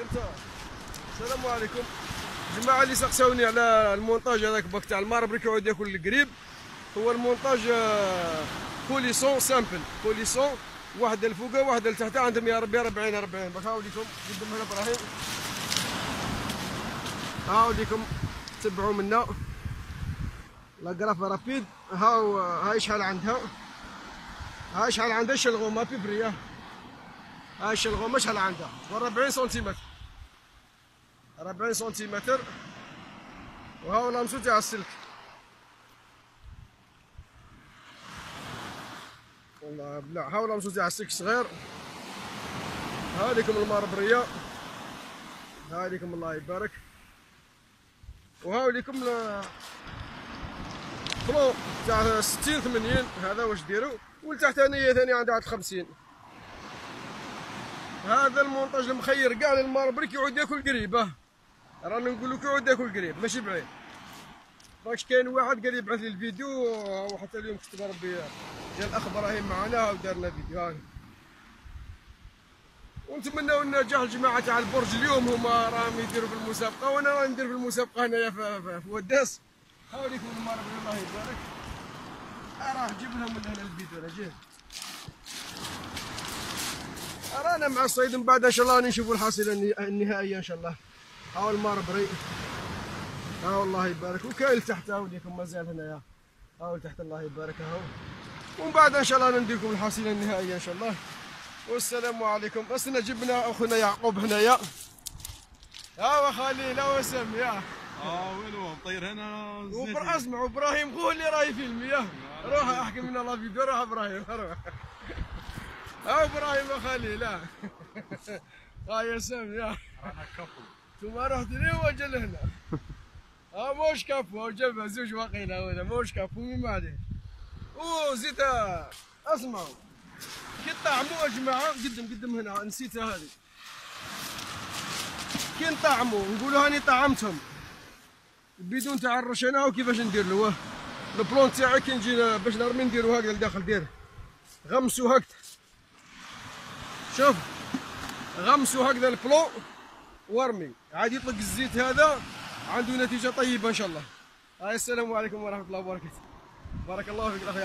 السلام عليكم. جماعة اللي سقساوني على المونتاج هذاك باك تاع الماربريك يعود ياكل القريب. هو المونتاج آه، كوليسون سامبل. كوليسون واحدة الفوقة واحدة لتحت عندهم يا ربي 40 40 باك هاوليكم قدام هنا إبراهيم هاوليكم تبعوا منا. لا جراف رابيد. هاو هاي شحال عندها؟ هاي شحال عندها؟ الشلغومة بيبرية هاي الشلغومة شحال عندها؟ 40 سنتيمتر. 40 سنتيمتر. وهاو لامسو تاع السلك. والله بلا هاو لامسو تاع السلك صغير. هاديكم الماربرية هاديكم الله يبارك. وهاو ليكم بلون تاع 60 80 هذا واش ديروا؟ والتحتانية ثاني عندها عاد 50 هذا المونتاج المخير كاع لل marbré كي يعود ياكل قريبة. رانا نقول لك يعود ياكل قريب ماشي بعيد. باش كاين واحد قال يبعث لي الفيديو وحتى اليوم كتب ربي جا الاخ إبراهيم معنا ودارنا فيديو. هاني ونتمنوا النجاح الجماعة تاع البرج اليوم هما راهم يديروا في المسابقه وأنا راني ندير في المسابقه هنايا في, وداس. هاوليكم المرة الله يبارك راه جيب لهم من هنا الفيديو راه جيه رانا مع الصيد من بعد إن شاء الله نشوفوا الحاصله النهائيه إن شاء الله. هاو الماربري هاو الله يبارك. وكاين تحت هاو ليكم مازال هنايا هاو تحت الله يبارك هاو ومن بعد إن شاء الله نديركم الحاصله النهائية إن شاء الله. والسلام عليكم. اسنا جبنا أخونا يعقوب هنايا ها خليل ها وسام يا. آه وينو مطير هنا؟ وبر اسمع وابراهيم هو اللي راهي فيلم يا. روح أحكي من الله فيديو روح إبراهيم روح. ها إبراهيم وخليل ها ها يا سام يا. أنا كفو. ثم رحت لي وجل هنا. ها موش كفو وجبها زوج واقيلا ولا موش كفو بعدين وزيد اسمعوا كي طعموا يا جماعة قدم قدم هنا نسيتها هذه. كي نطعموا نقولوا هاني طعمتهم بدون تاع الرشانه وكيفاش ندير له البلون تاعي كي نجي باش نرمي نديرو هكذا لداخل دير غمسوا هكذا شوف غمسوا هكذا البلون وارمي. عاد يطلق الزيت هذا. عنده نتيجة طيبة إن شاء الله. السلام عليكم ورحمة الله وبركاته. بارك الله فيك الاخ